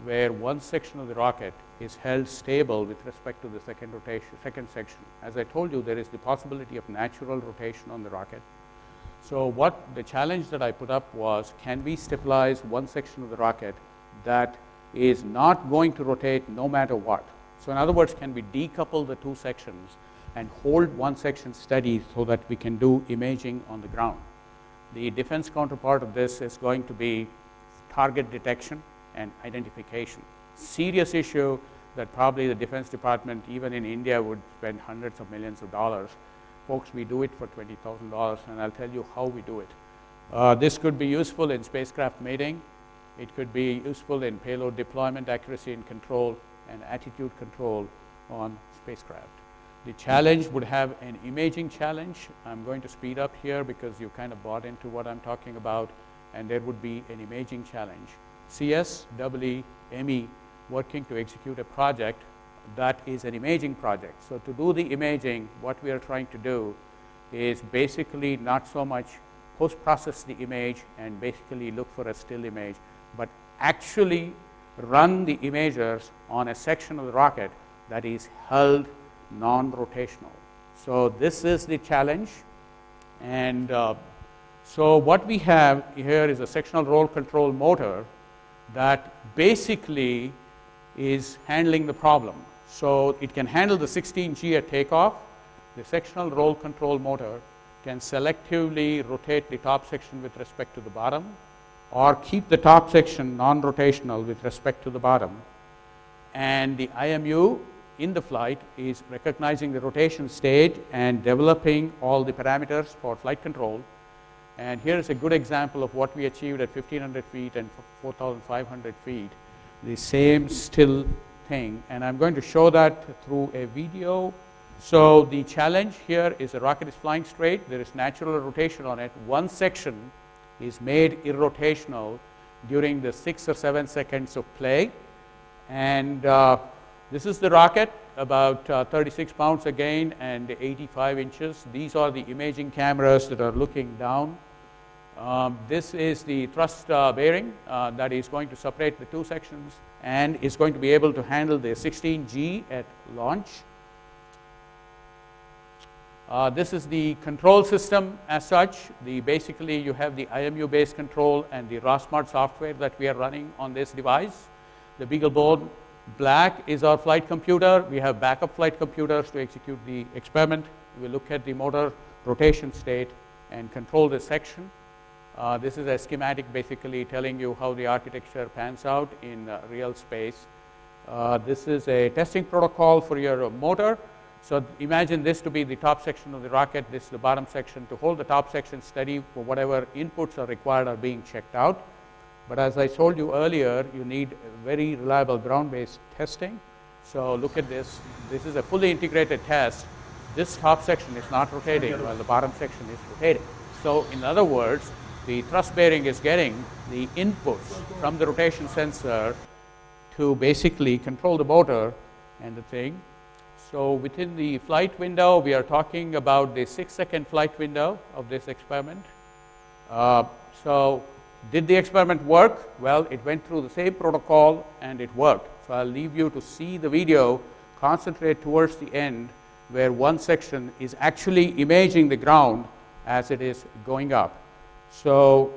where one section of the rocket is held stable with respect to the second rotation, second section. As I told you, there is the possibility of natural rotation on the rocket. So what the challenge that I put up was, can we stabilize one section of the rocket that is not going to rotate no matter what? So in other words, can we decouple the two sections and hold one section steady so that we can do imaging on the ground? The defense counterpart of this is going to be target detection and identification. Serious issue that probably the Defense Department, even in India, would spend hundreds of millions of dollars. Folks, we do it for $20,000, and I'll tell you how we do it. Uh, this could be useful in spacecraft mating. It could be useful in payload deployment, accuracy and control, and attitude control on spacecraft. The challenge would have an imaging challenge. I'm going to speed up here because you kind of bought into what I'm talking about, and there would be an imaging challenge. CS, EE, ME working to execute a project that is an imaging project. So to do the imaging, what we are trying to do is basically not so much post-process the image and basically look for a still image, but actually run the imagers on a section of the rocket that is held non-rotational. So this is the challenge. And uh, so what we have here is a sectional roll control motor that basically is handling the problem. So it can handle the 16G at takeoff. The sectional roll control motor can selectively rotate the top section with respect to the bottom or keep the top section non-rotational with respect to the bottom. And the IMU in the flight is recognizing the rotation state and developing all the parameters for flight control. And here is a good example of what we achieved at 1500 feet and 4500 feet, the same still thing. And I'm going to show that through a video So the challenge here is the rocket is flying straight. There is natural rotation on it. One section is made irrotational during the six or seven seconds of play. And uh, this is the rocket, about uh, 36 pounds again and 85 inches. These are the imaging cameras that are looking down. Um, this is the thrust uh, bearing uh, that is going to separate the two sections and is going to be able to handle the 16G at launch. Uh, this is the control system as such. The basically you have the IMU based control and the ROSMOD software that we are running on this device. The BeagleBone black is our flight computer. We have backup flight computers to execute the experiment. We look at the motor rotation state and control this section. Uh, this is a schematic basically telling you how the architecture pans out in uh, real space. Uh, this is a testing protocol for your motor. So imagine this to be the top section of the rocket, this is the bottom section. To hold the top section steady for whatever inputs are required are being checked out. But as I told you earlier, you need very reliable ground-based testing. So look at this. This is a fully integrated test. This top section is not rotating while the bottom section is rotating. So in other words, the thrust bearing is getting the inputs from the rotation sensor to basically control the motor and the thing. So within the flight window, we are talking about the six second flight window of this experiment. Uh, so did the experiment work? Well, it went through the same protocol and it worked. So I'll leave you to see the video, concentrate towards the end where one section is actually imaging the ground as it is going up. So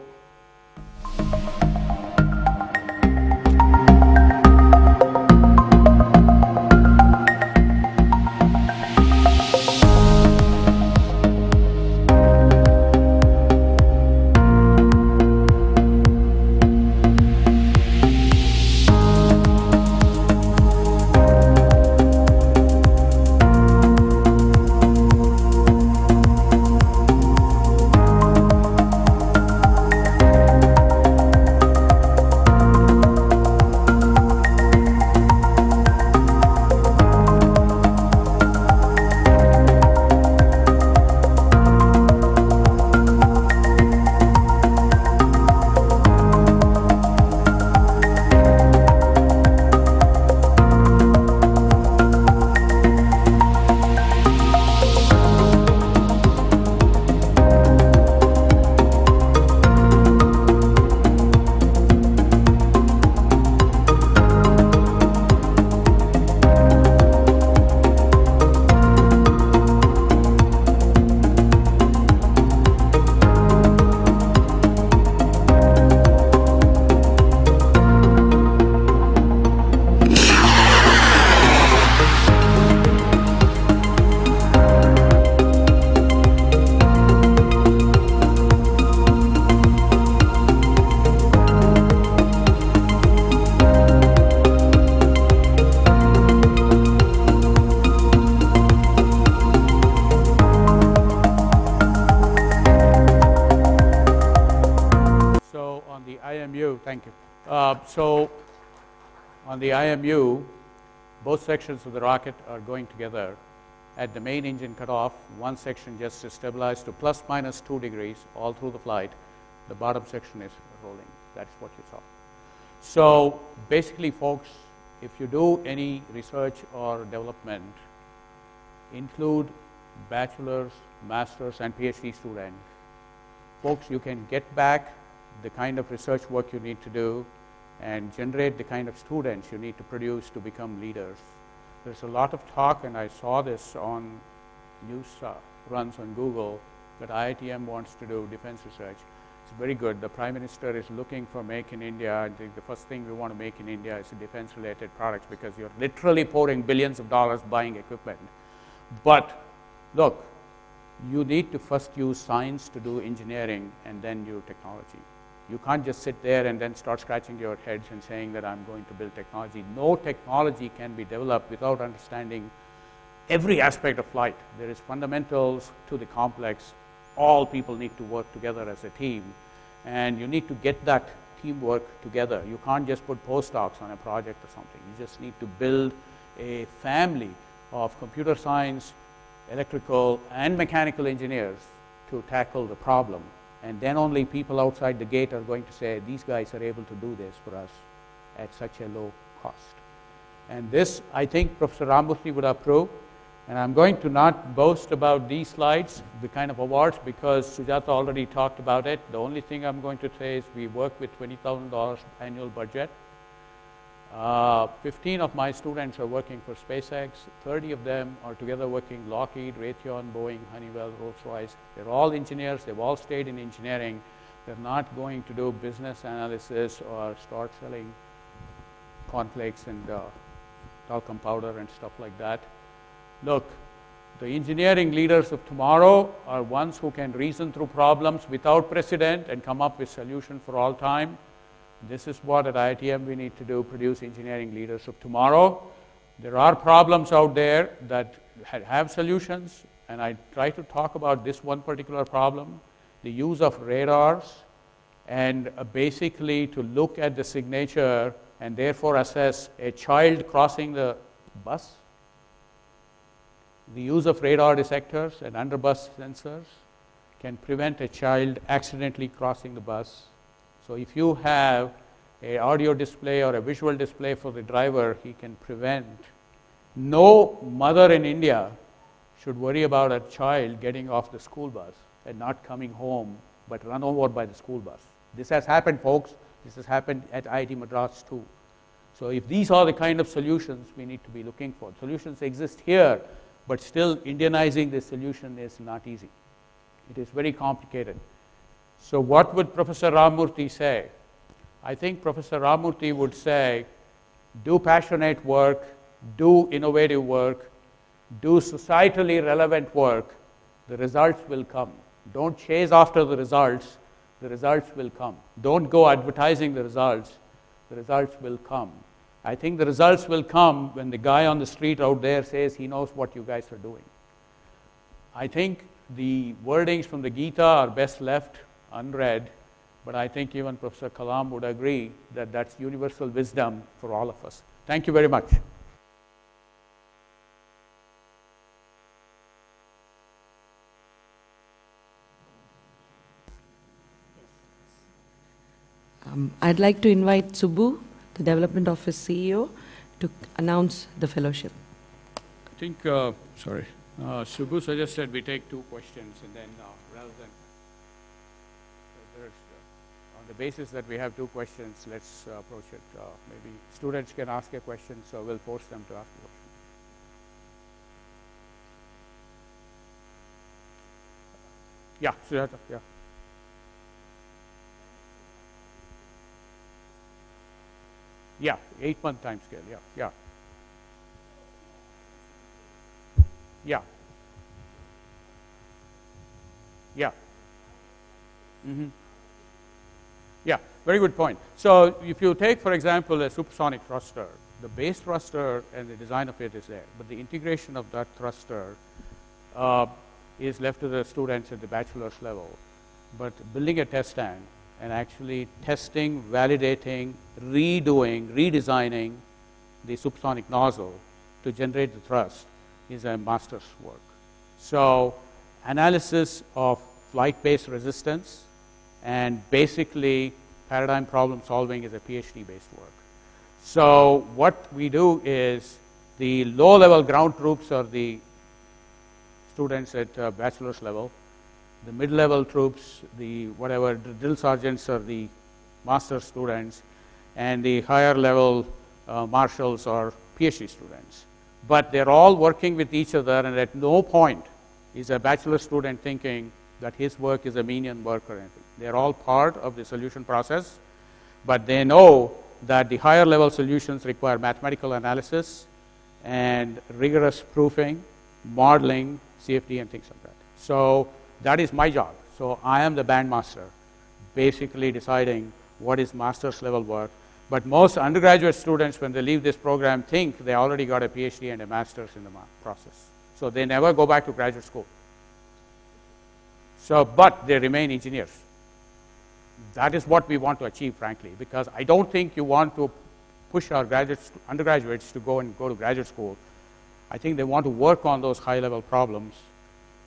the IMU, both sections of the rocket are going together. At the main engine cutoff, one section just is stabilized to plus minus two degrees all through the flight. The bottom section is rolling. That's what you saw. So basically, folks, if you do any research or development, include bachelor's, master's, and PhD students. Folks, you can get back the kind of research work you need to do and generate the kind of students you need to produce to become leaders. There's a lot of talk, and I saw this on news uh, runs on Google, that IITM wants to do defense research. It's very good. The Prime Minister is looking for Make in India. I think the first thing we want to make in India is defense related products because you're literally pouring billions of dollars buying equipment. But look, you need to first use science to do engineering and then do technology. You can't just sit there and then start scratching your heads and saying that I'm going to build technology. No technology can be developed without understanding every aspect of flight. There is fundamentals to the complex. All people need to work together as a team. And you need to get that teamwork together. You can't just put postdocs on a project or something. You just need to build a family of computer science, electrical and mechanical engineers to tackle the problem. And then only people outside the gate are going to say, these guys are able to do this for us at such a low cost. And this, I think Professor Ramamurthi would approve. And I'm going to not boast about these slides, the kind of awards, because Sujata already talked about it. The only thing I'm going to say is we work with $20,000 annual budget. Uh, 15 of my students are working for SpaceX. 30 of them are together working Lockheed, Raytheon, Boeing, Honeywell, Rolls-Royce. They're all engineers. They've all stayed in engineering. They're not going to do business analysis or start selling cornflakes and uh, talcum powder and stuff like that. Look, the engineering leaders of tomorrow are ones who can reason through problems without precedent and come up with solution for all time. This is what at IITM we need to do, produce engineering leaders of tomorrow. There are problems out there that have solutions, and I try to talk about this one particular problem, the use of radars, and uh, basically to look at the signature and therefore assess a child crossing the bus. The use of radar detectors and underbus sensors can prevent a child accidentally crossing the bus so if you have a audio display or a visual display for the driver, he can prevent. No mother in India should worry about a child getting off the school bus and not coming home, but run over by the school bus. This has happened, folks. This has happened at IIT Madras too. So if these are the kind of solutions we need to be looking for, solutions exist here, but still Indianizing this solution is not easy. It is very complicated. So what would Professor Ramamurthi say? I think Professor Ramamurthi would say, do passionate work, do innovative work, do societally relevant work, the results will come. Don't chase after the results, the results will come. Don't go advertising the results, the results will come. I think the results will come when the guy on the street out there says he knows what you guys are doing. I think the wordings from the Gita are best left unread, but I think even Professor Kalam would agree that that's universal wisdom for all of us. Thank you very much. Um, I'd like to invite Subbu, the Development Office CEO, to announce the fellowship. I think, uh, sorry, uh, Subbu suggested we take two questions and then uh, rather than the basis that we have two questions, let's uh, approach it. Uh, maybe students can ask a question, so we'll force them to ask a question. Yeah, Sujata, yeah. Yeah, eight month time scale, yeah, yeah. Yeah. Yeah. Mm-hmm. Yeah, very good point. So if you take, for example, a supersonic thruster, the base thruster and the design of it is there, but the integration of that thruster uh, is left to the students at the bachelor's level. But building a test stand and actually testing, validating, redoing, redesigning the supersonic nozzle to generate the thrust is a master's work. So analysis of flight-based resistance, and basically paradigm problem solving is a PhD based work. So what we do is the low level ground troops are the students at uh, bachelor's level. The mid level troops, the whatever drill sergeants are the master students, and the higher level uh, marshals are PhD students. But they're all working with each other, and at no point is a bachelor student thinking that his work is a menial work or anything. They're all part of the solution process, but they know that the higher level solutions require mathematical analysis and rigorous proofing, modeling, CFD, and things like that. So that is my job. So I am the bandmaster, basically deciding what is master's level work. But most undergraduate students, when they leave this program, think they already got a PhD and a master's in the process. So they never go back to graduate school. So, but they remain engineers. That is what we want to achieve, frankly, because I don't think you want to push our graduates, undergraduates to go and go to graduate school I think they want to work on those high level problems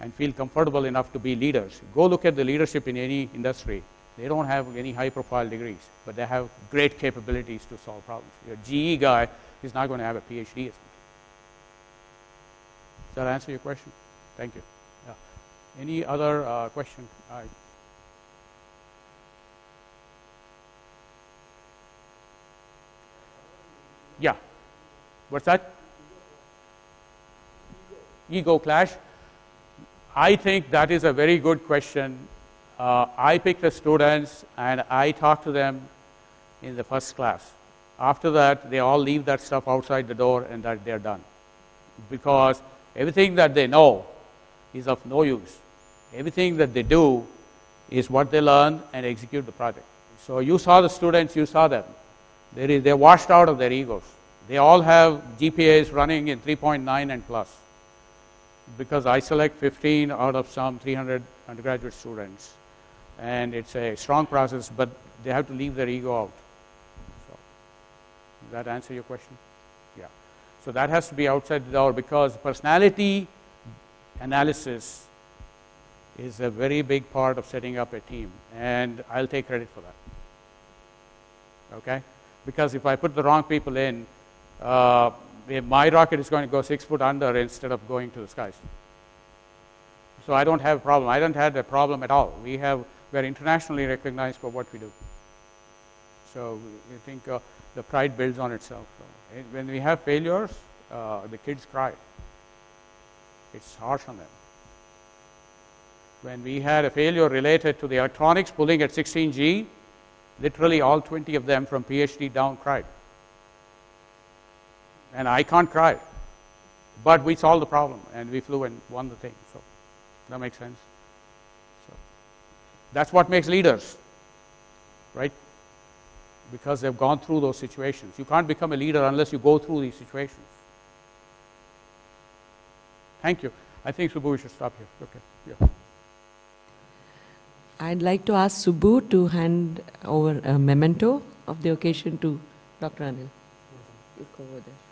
and feel comfortable enough to be leaders. Go look at the leadership in any industry. They don't have any high profile degrees, but they have great capabilities to solve problems. Your GE guy is not going to have a PhD. Does that answer your question? Thank you. Any other uh, question? Yeah. What's that? Ego clash. I think that is a very good question. Uh, I pick the students and I talk to them in the first class. After that, they all leave that stuff outside the door and that they're done. Because everything that they know is of no use. Everything that they do is what they learn and execute the project. So you saw the students, you saw them. They're washed out of their egos. They all have GPAs running in 3.9 and plus because I select 15 out of some 300 undergraduate students. And it's a strong process, but they have to leave their ego out. So, does that answer your question? Yeah. So that has to be outside the door because personality analysis is a very big part of setting up a team. And I'll take credit for that. Okay? Because if I put the wrong people in, uh, my rocket is going to go six foot under instead of going to the skies. So I don't have a problem. I don't have a problem at all. We have we are internationally recognized for what we do. So I think uh, the pride builds on itself. When we have failures, uh, the kids cry. It's harsh on them. When we had a failure related to the electronics pulling at 16G, literally all 20 of them from PhD down cried and I can't cry. But we solved the problem and we flew and won the thing. So that makes sense. So that's what makes leaders, right? Because they've gone through those situations. You can't become a leader unless you go through these situations. Thank you. I think Subbu we should stop here. Okay. Yeah. I'd like to ask Subbu to hand over a memento of the occasion to Dr. Anil. You go over there.